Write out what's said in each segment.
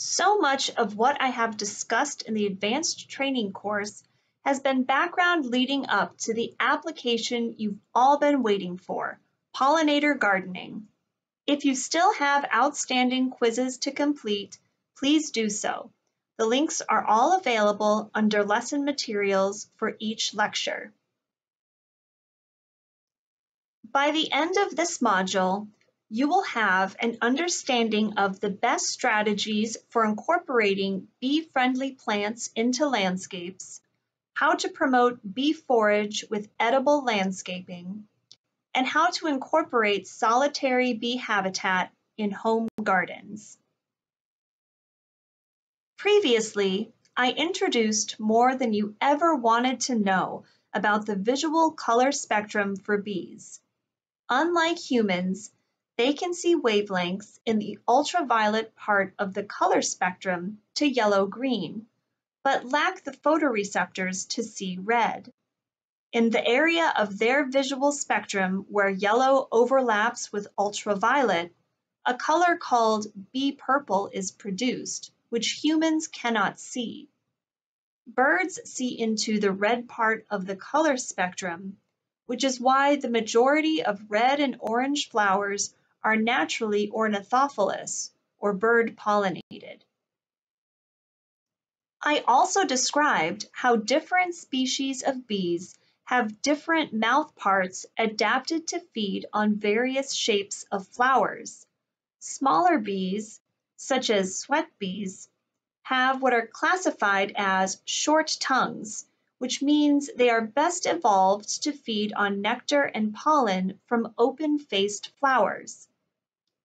So much of what I have discussed in the advanced training course has been background leading up to the application you've all been waiting for, pollinator gardening. If you still have outstanding quizzes to complete, please do so. The links are all available under lesson materials for each lecture. By the end of this module, you will have an understanding of the best strategies for incorporating bee-friendly plants into landscapes, how to promote bee forage with edible landscaping, and how to incorporate solitary bee habitat in home gardens. Previously, I introduced more than you ever wanted to know about the visual color spectrum for bees. Unlike humans, they can see wavelengths in the ultraviolet part of the color spectrum to yellow-green, but lack the photoreceptors to see red. In the area of their visual spectrum where yellow overlaps with ultraviolet, a color called bee purple is produced, which humans cannot see. Birds see into the red part of the color spectrum, which is why the majority of red and orange flowers are naturally ornithophilous, or bird-pollinated. I also described how different species of bees have different mouth parts adapted to feed on various shapes of flowers. Smaller bees, such as sweat bees, have what are classified as short tongues, which means they are best evolved to feed on nectar and pollen from open-faced flowers.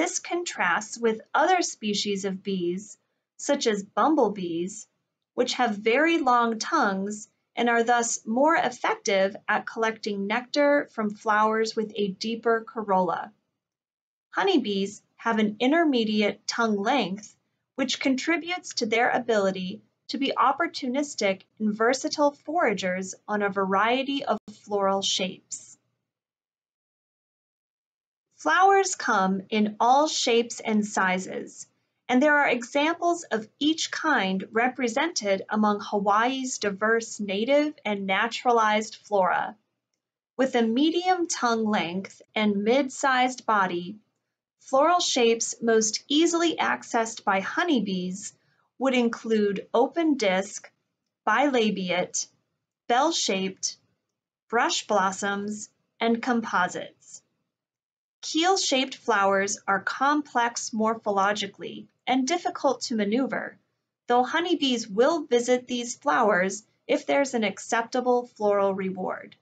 This contrasts with other species of bees, such as bumblebees, which have very long tongues and are thus more effective at collecting nectar from flowers with a deeper corolla. Honeybees have an intermediate tongue length, which contributes to their ability to be opportunistic and versatile foragers on a variety of floral shapes. Flowers come in all shapes and sizes, and there are examples of each kind represented among Hawaii's diverse native and naturalized flora. With a medium tongue length and mid-sized body, floral shapes most easily accessed by honeybees would include open disc, bilabiate, bell-shaped, brush blossoms, and composites. Keel-shaped flowers are complex morphologically and difficult to maneuver, though honeybees will visit these flowers if there's an acceptable floral reward.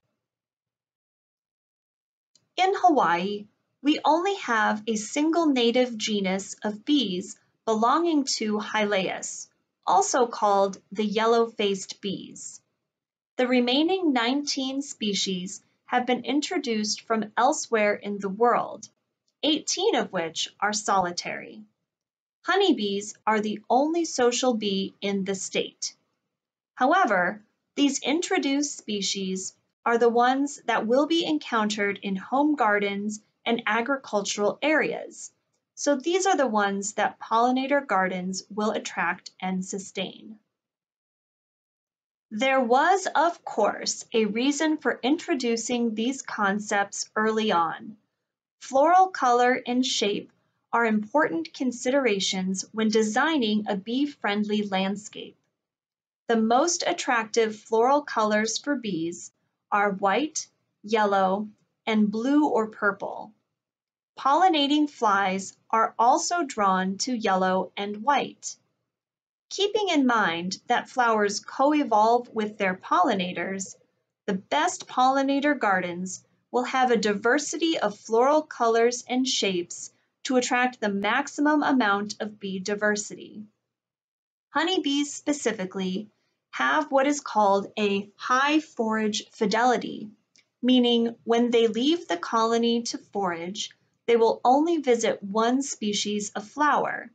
In Hawaii, we only have a single native genus of bees belonging to Hylaeus, also called the yellow-faced bees. The remaining 19 species have been introduced from elsewhere in the world, 18 of which are solitary. Honeybees are the only social bee in the state. However, these introduced species are the ones that will be encountered in home gardens and agricultural areas, so these are the ones that pollinator gardens will attract and sustain. There was, of course, a reason for introducing these concepts early on. Floral color and shape are important considerations when designing a bee-friendly landscape. The most attractive floral colors for bees are white, yellow, and blue or purple. Pollinating flies are also drawn to yellow and white. Keeping in mind that flowers co-evolve with their pollinators, the best pollinator gardens will have a diversity of floral colors and shapes to attract the maximum amount of bee diversity. Honeybees specifically have what is called a high forage fidelity, meaning when they leave the colony to forage, they will only visit one species of flower.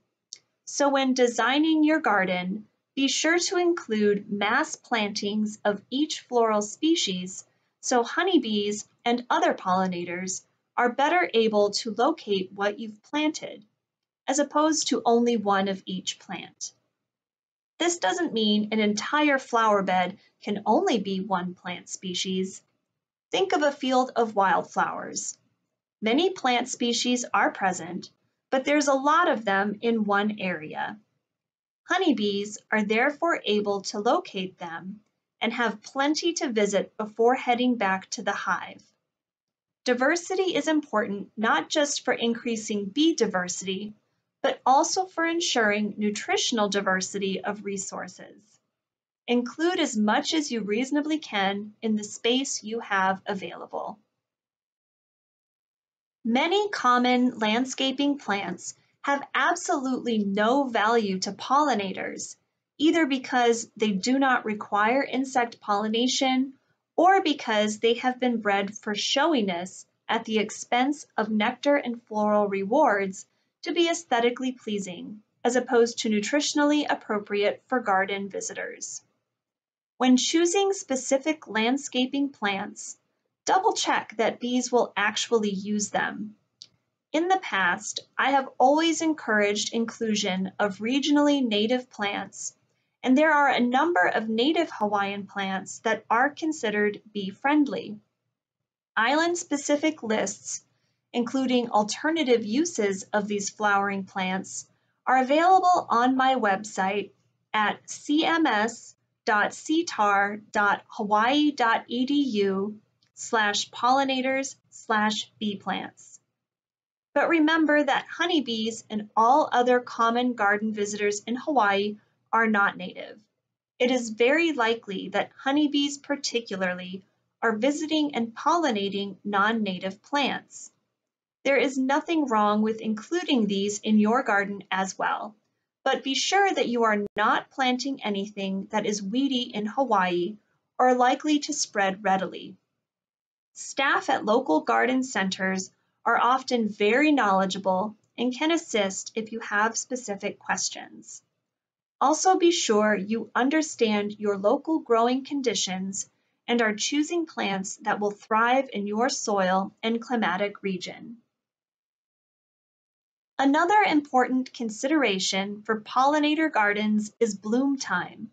So when designing your garden, be sure to include mass plantings of each floral species so honeybees and other pollinators are better able to locate what you've planted. as opposed to only one of each plant. This doesn't mean an entire flower bed can only be one plant species. Think of a field of wildflowers. Many plant species are present, but there's a lot of them in one area. Honeybees are therefore able to locate them and have plenty to visit before heading back to the hive. Diversity is important not just for increasing bee diversity, but also for ensuring nutritional diversity of resources. Include as much as you reasonably can in the space you have available. Many common landscaping plants have absolutely no value to pollinators, either because they do not require insect pollination or because they have been bred for showiness at the expense of nectar and floral rewards to be aesthetically pleasing, as opposed to nutritionally appropriate for garden visitors. When choosing specific landscaping plants, double check that bees will actually use them. In the past, I have always encouraged inclusion of regionally native plants, and there are a number of native Hawaiian plants that are considered bee-friendly. Island-specific lists, including alternative uses of these flowering plants, are available on my website at cms.ctahr.hawaii.edu slash pollinators slash bee plants. But remember that honeybees and all other common garden visitors in Hawaii are not native. It is very likely that honeybees particularly are visiting and pollinating non-native plants. There is nothing wrong with including these in your garden as well, but be sure that you are not planting anything that is weedy in Hawaii or likely to spread readily. Staff at local garden centers are often very knowledgeable and can assist if you have specific questions. Also be sure you understand your local growing conditions and are choosing plants that will thrive in your soil and climatic region. Another important consideration for pollinator gardens is bloom time.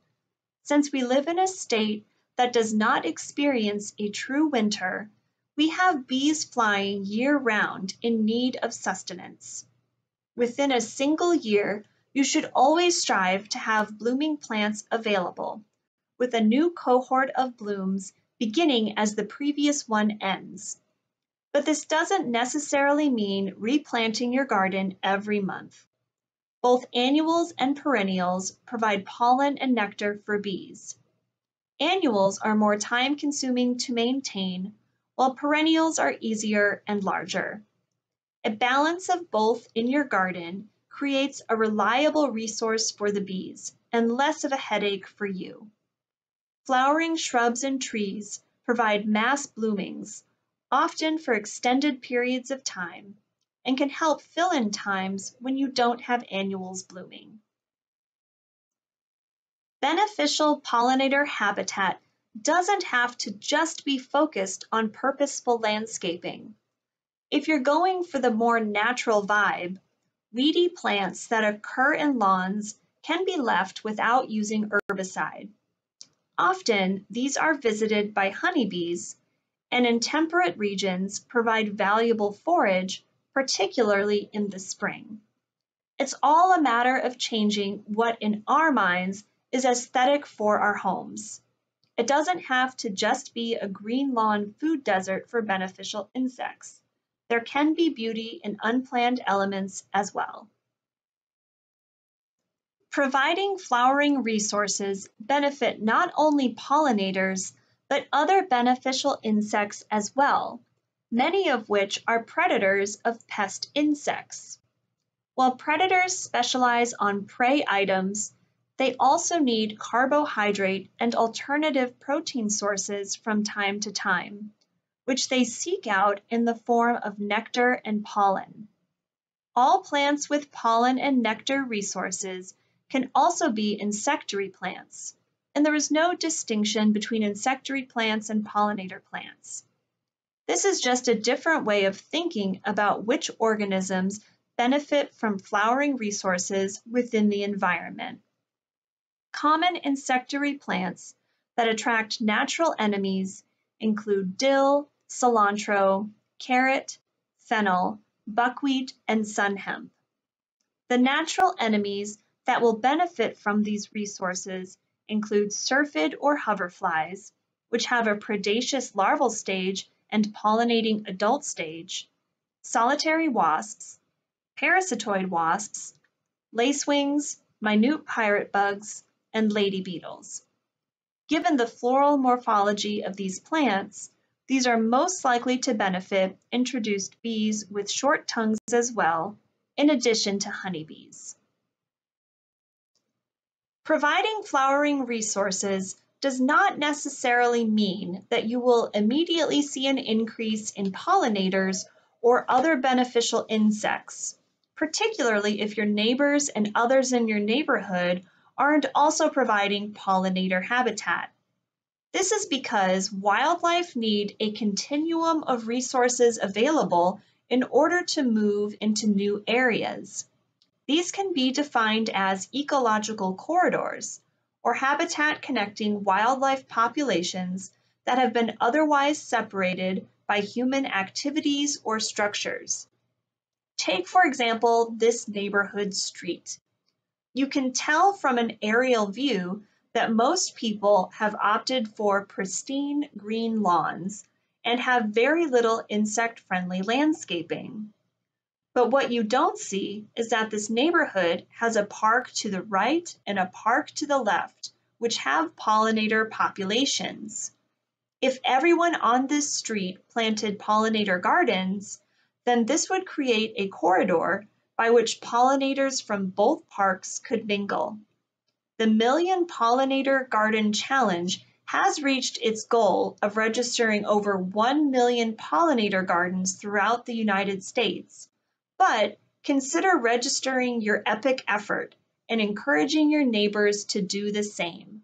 Since we live in a state that does not experience a true winter, we have bees flying year-round in need of sustenance. Within a single year, you should always strive to have blooming plants available, with a new cohort of blooms beginning as the previous one ends. But this doesn't necessarily mean replanting your garden every month. Both annuals and perennials provide pollen and nectar for bees. Annuals are more time consuming to maintain, while perennials are easier and larger. A balance of both in your garden creates a reliable resource for the bees and less of a headache for you. Flowering shrubs and trees provide mass bloomings, often for extended periods of time, and can help fill in times when you don't have annuals blooming. Beneficial pollinator habitat doesn't have to just be focused on purposeful landscaping. If you're going for the more natural vibe, weedy plants that occur in lawns can be left without using herbicide. Often, these are visited by honeybees and in temperate regions provide valuable forage, particularly in the spring. It's all a matter of changing what in our minds is aesthetic for our homes. It doesn't have to just be a green lawn food desert for beneficial insects. There can be beauty in unplanned elements as well. Providing flowering resources benefit not only pollinators, but other beneficial insects as well, many of which are predators of pest insects. While predators specialize on prey items, they also need carbohydrate and alternative protein sources from time to time, which they seek out in the form of nectar and pollen. All plants with pollen and nectar resources can also be insectary plants, and there is no distinction between insectary plants and pollinator plants. This is just a different way of thinking about which organisms benefit from flowering resources within the environment. Common insectary plants that attract natural enemies include dill, cilantro, carrot, fennel, buckwheat, and sun hemp. The natural enemies that will benefit from these resources include syrphid or hoverflies, which have a predaceous larval stage and pollinating adult stage, solitary wasps, parasitoid wasps, lacewings, minute pirate bugs, and lady beetles. Given the floral morphology of these plants, these are most likely to benefit introduced bees with short tongues as well, in addition to honeybees. Providing flowering resources does not necessarily mean that you will immediately see an increase in pollinators or other beneficial insects, particularly if your neighbors and others in your neighborhood aren't also providing pollinator habitat. This is because wildlife need a continuum of resources available in order to move into new areas. These can be defined as ecological corridors, or habitat connecting wildlife populations that have been otherwise separated by human activities or structures. Take, for example, this neighborhood street. You can tell from an aerial view that most people have opted for pristine green lawns and have very little insect-friendly landscaping. But what you don't see is that this neighborhood has a park to the right and a park to the left, which have pollinator populations. If everyone on this street planted pollinator gardens, then this would create a corridor by which pollinators from both parks could mingle. The Million Pollinator Garden Challenge has reached its goal of registering over 1 million pollinator gardens throughout the United States. But consider registering your epic effort and encouraging your neighbors to do the same.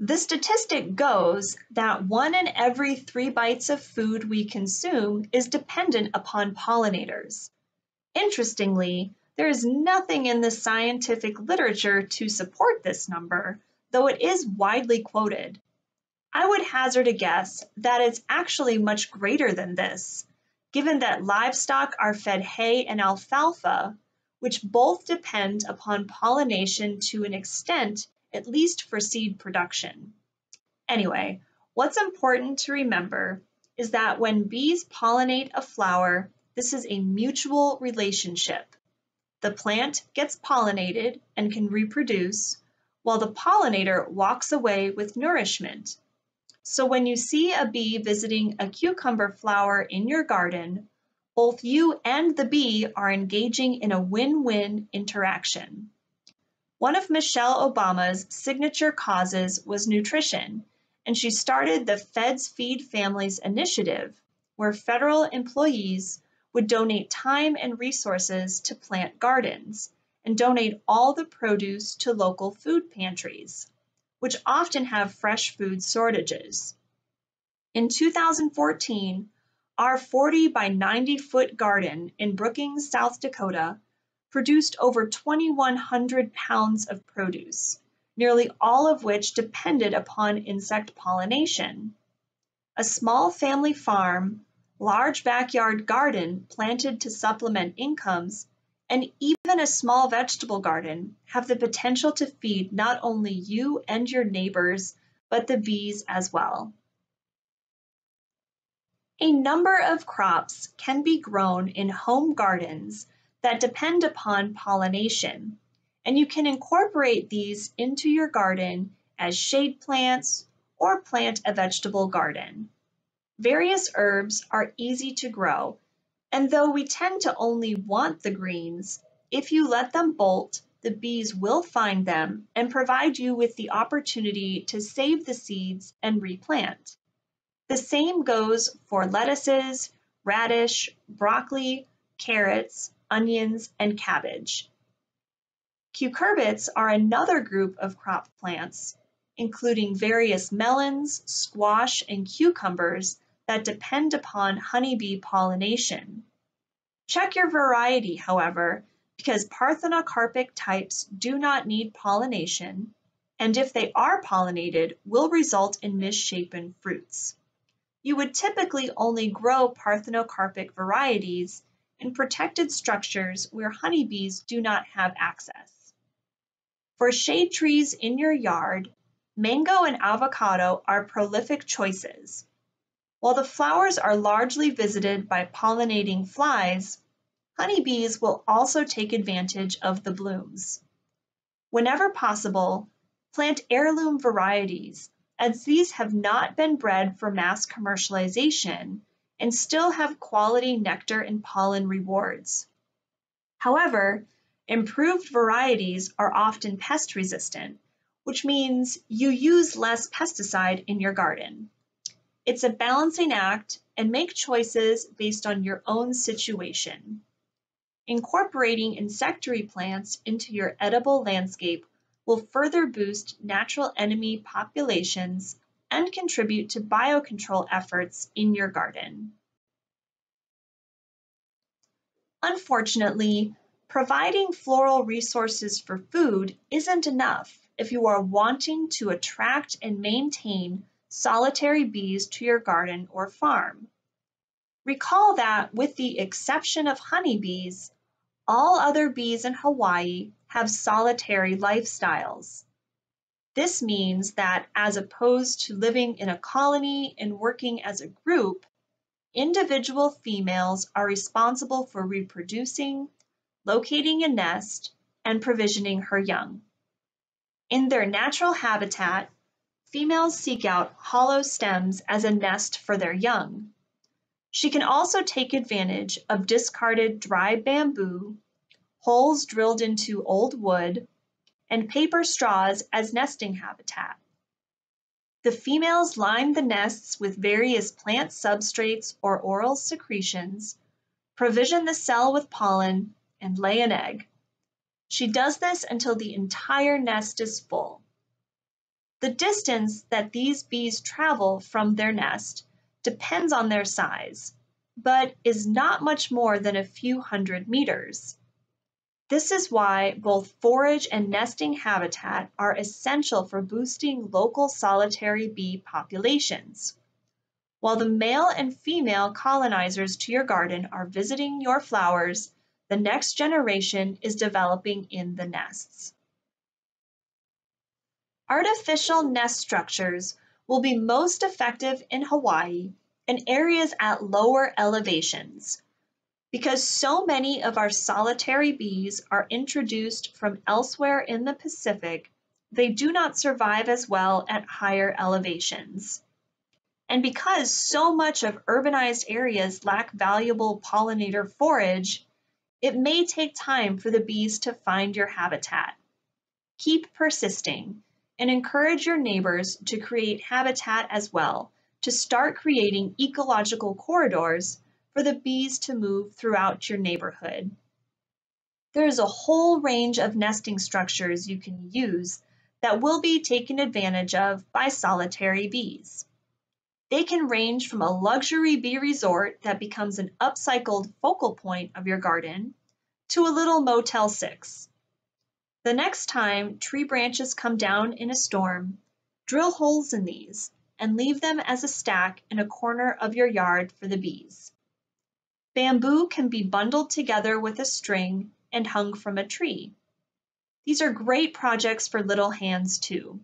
The statistic goes that one in every three bites of food we consume is dependent upon pollinators. Interestingly, there is nothing in the scientific literature to support this number, though it is widely quoted. I would hazard a guess that it's actually much greater than this, given that livestock are fed hay and alfalfa, which both depend upon pollination to an extent, at least for seed production. Anyway, what's important to remember is that when bees pollinate a flower, this is a mutual relationship. The plant gets pollinated and can reproduce, while the pollinator walks away with nourishment. So when you see a bee visiting a cucumber flower in your garden, both you and the bee are engaging in a win-win interaction. One of Michelle Obama's signature causes was nutrition, and she started the Feds Feed Families initiative, where federal employees would donate time and resources to plant gardens and donate all the produce to local food pantries, which often have fresh food shortages. In 2014, our 40 by 90 foot garden in Brookings, South Dakota produced over 2,100 pounds of produce, nearly all of which depended upon insect pollination. A small family farm large backyard garden planted to supplement incomes, and even a small vegetable garden have the potential to feed not only you and your neighbors, but the bees as well. A number of crops can be grown in home gardens that depend upon pollination, and you can incorporate these into your garden as shade plants or plant a vegetable garden. Various herbs are easy to grow, and though we tend to only want the greens, if you let them bolt, the bees will find them and provide you with the opportunity to save the seeds and replant. The same goes for lettuces, radish, broccoli, carrots, onions, and cabbage. Cucurbits are another group of crop plants, including various melons, squash, and cucumbers that depend upon honeybee pollination. Check your variety, however, because parthenocarpic types do not need pollination, and if they are pollinated, will result in misshapen fruits. You would typically only grow parthenocarpic varieties in protected structures where honeybees do not have access. For shade trees in your yard, mango and avocado are prolific choices. While the flowers are largely visited by pollinating flies, honeybees will also take advantage of the blooms. Whenever possible, plant heirloom varieties as these have not been bred for mass commercialization and still have quality nectar and pollen rewards. However, improved varieties are often pest resistant, which means you use less pesticide in your garden. It's a balancing act and make choices based on your own situation. Incorporating insectary plants into your edible landscape will further boost natural enemy populations and contribute to biocontrol efforts in your garden. Unfortunately, providing floral resources for food isn't enough if you are wanting to attract and maintain solitary bees to your garden or farm. Recall that with the exception of honeybees, all other bees in Hawaii have solitary lifestyles. This means that as opposed to living in a colony and working as a group, individual females are responsible for reproducing, locating a nest, and provisioning her young. In their natural habitat, females seek out hollow stems as a nest for their young. She can also take advantage of discarded dry bamboo, holes drilled into old wood, and paper straws as nesting habitat. The females line the nests with various plant substrates or oral secretions, provision the cell with pollen, and lay an egg. She does this until the entire nest is full. The distance that these bees travel from their nest depends on their size, but is not much more than a few hundred meters. This is why both forage and nesting habitat are essential for boosting local solitary bee populations. While the male and female colonizers to your garden are visiting your flowers, the next generation is developing in the nests. Artificial nest structures will be most effective in Hawaii in areas at lower elevations because so many of our solitary bees are introduced from elsewhere in the Pacific, they do not survive as well at higher elevations. And because so much of urbanized areas lack valuable pollinator forage, it may take time for the bees to find your habitat. Keep persisting and encourage your neighbors to create habitat as well to start creating ecological corridors for the bees to move throughout your neighborhood. There is a whole range of nesting structures you can use that will be taken advantage of by solitary bees. They can range from a luxury bee resort that becomes an upcycled focal point of your garden to a little Motel 6. The next time tree branches come down in a storm, drill holes in these and leave them as a stack in a corner of your yard for the bees. Bamboo can be bundled together with a string and hung from a tree. These are great projects for little hands too.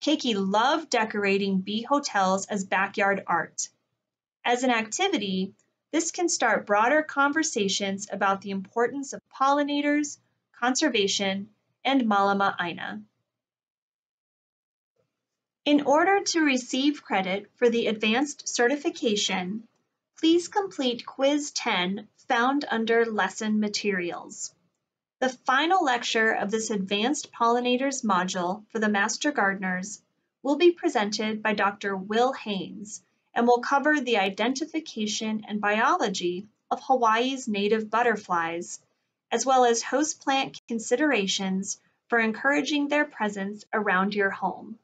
Keiki loved decorating bee hotels as backyard art. As an activity, this can start broader conversations about the importance of pollinators, conservation, and Malama Aina. In order to receive credit for the advanced certification, Please complete Quiz 10 found under Lesson Materials. The final lecture of this Advanced Pollinators module for the Master Gardeners will be presented by Dr. Will Haynes and will cover the identification and biology of Hawaii's native butterflies, as well as host plant considerations for encouraging their presence around your home.